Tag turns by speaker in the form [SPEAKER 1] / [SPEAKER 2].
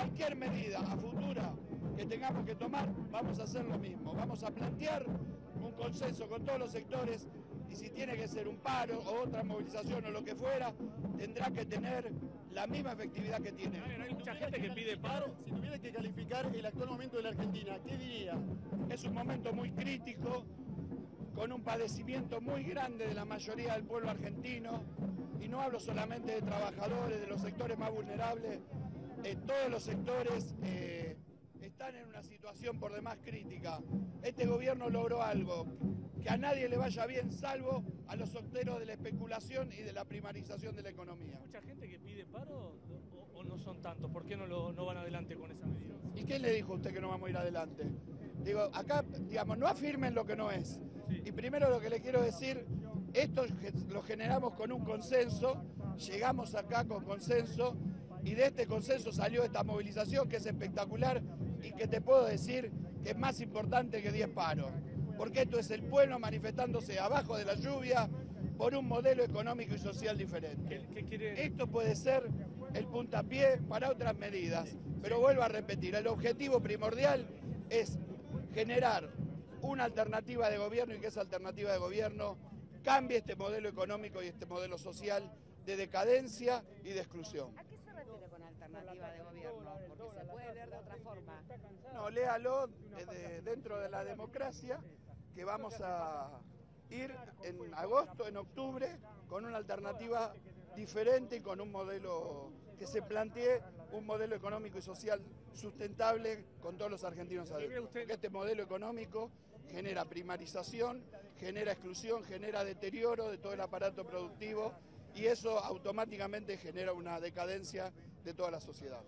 [SPEAKER 1] cualquier medida a futura que tengamos que tomar, vamos a hacer lo mismo. Vamos a plantear un consenso con todos los sectores y si tiene que ser un paro o otra movilización o lo que fuera, tendrá que tener la misma efectividad que tiene.
[SPEAKER 2] Hay mucha gente que pide paro.
[SPEAKER 3] Si tuviera que calificar el actual momento de la Argentina, ¿qué diría?
[SPEAKER 1] Es un momento muy crítico, con un padecimiento muy grande de la mayoría del pueblo argentino, y no hablo solamente de trabajadores, de los sectores más vulnerables, todos los sectores eh, están en una situación por demás crítica. Este gobierno logró algo, que a nadie le vaya bien, salvo a los solteros de la especulación y de la primarización de la economía.
[SPEAKER 2] ¿Mucha gente que pide paro o, o no son tantos? ¿Por qué no, lo, no van adelante con esa medida?
[SPEAKER 1] ¿Y quién le dijo a usted que no vamos a ir adelante? Digo, acá, digamos, no afirmen lo que no es. Y primero lo que le quiero decir, esto lo generamos con un consenso, llegamos acá con consenso y de este consenso salió esta movilización que es espectacular y que te puedo decir que es más importante que 10 paros. Porque esto es el pueblo manifestándose abajo de la lluvia por un modelo económico y social diferente.
[SPEAKER 2] ¿Qué, qué quiere?
[SPEAKER 1] Esto puede ser el puntapié para otras medidas, pero vuelvo a repetir, el objetivo primordial es generar una alternativa de gobierno y que esa alternativa de gobierno cambie este modelo económico y este modelo social de decadencia y de exclusión.
[SPEAKER 4] ¿A qué se refiere con alternativa de gobierno? Porque se puede leer de otra forma.
[SPEAKER 1] No, léalo eh, de- dentro de la democracia que vamos a ir en agosto, en octubre, con una alternativa diferente y con un modelo que se plantee un modelo económico y social sustentable con todos los argentinos adentro. Porque este modelo económico genera primarización, genera exclusión, genera deterioro de todo el aparato productivo y eso automáticamente genera una decadencia de toda la sociedad.